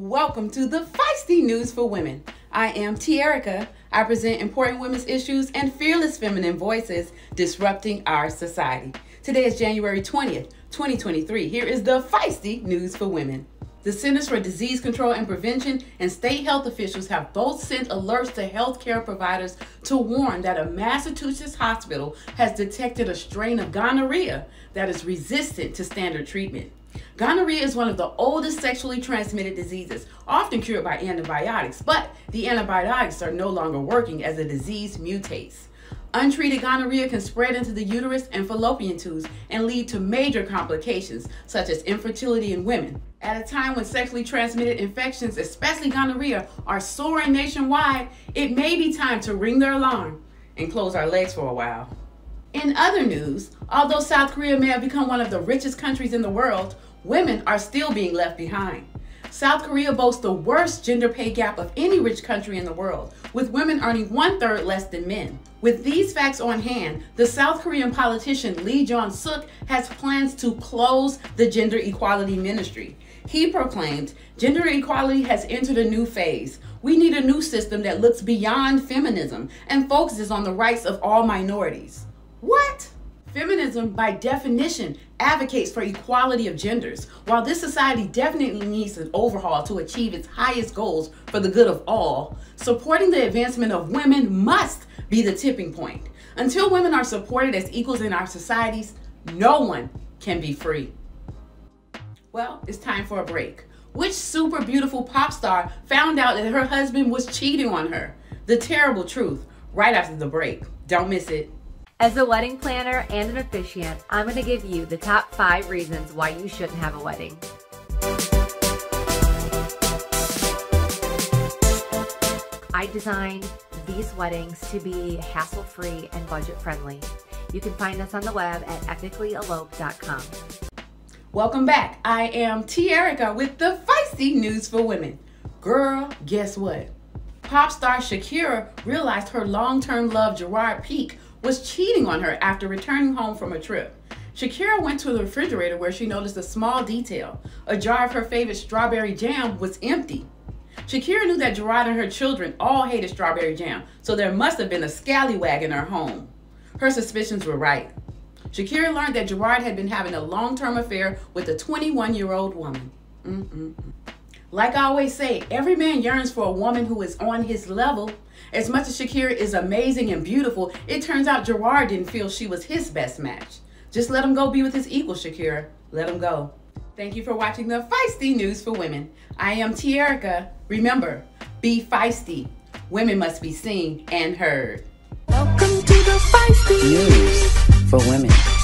Welcome to the Feisty News for Women. I am Te-Erika. I present important women's issues and fearless feminine voices disrupting our society. Today is January 20th, 2023. Here is the Feisty News for Women. The Centers for Disease Control and Prevention and state health officials have both sent alerts to healthcare providers to warn that a Massachusetts hospital has detected a strain of gonorrhea that is resistant to standard treatment. Gonorrhea is one of the oldest sexually transmitted diseases, often cured by antibiotics, but the antibiotics are no longer working as the disease mutates. Untreated gonorrhea can spread into the uterus and fallopian tubes and lead to major complications, such as infertility in women. At a time when sexually transmitted infections, especially gonorrhea, are soaring nationwide, it may be time to ring their alarm and close our legs for a while. In other news, although South Korea may have become one of the richest countries in the world, women are still being left behind. South Korea boasts the worst gender pay gap of any rich country in the world, with women earning one third less than men. With these facts on hand, the South Korean politician Lee Jong Suk has plans to close the gender equality ministry. He proclaimed, Gender equality has entered a new phase. We need a new system that looks beyond feminism and focuses on the rights of all minorities. What? Feminism, by definition, advocates for equality of genders. While this society definitely needs an overhaul to achieve its highest goals for the good of all, supporting the advancement of women must be the tipping point. Until women are supported as equals in our societies, no one can be free. Well, it's time for a break. Which super beautiful pop star found out that her husband was cheating on her? The terrible truth, right after the break. Don't miss it. As a wedding planner and an officiant, I'm going to give you the top five reasons why you shouldn't have a wedding. I designed these weddings to be hassle free and budget friendly. You can find us on the web at epicallyelope.com. Welcome back. I am Te-Erika with the Feisty News for Women. Girl, guess what? Pop star Shakira realized her long term love, Gerard Pique, was cheating on her after returning home from a trip. Shakira went to the refrigerator where she noticed a small detail. A jar of her favorite strawberry jam was empty. Shakira knew that Gerard and her children all hated strawberry jam, so there must have been a scallywag in her home. Her suspicions were right. Shakira learned that Gerard had been having a long term affair with a 21 year old woman. Mm-mm-mm. Like I always say, every man yearns for a woman who is on his level. As much as Shakira is amazing and beautiful, it turns out Gerard didn't feel she was his best match. Just let him go be with his equal, Shakira. Let him go. Thank you for watching the Feisty News for Women. I am Te-Erika. Remember, be feisty. Women must be seen and heard. Welcome to the Feisty News for Women.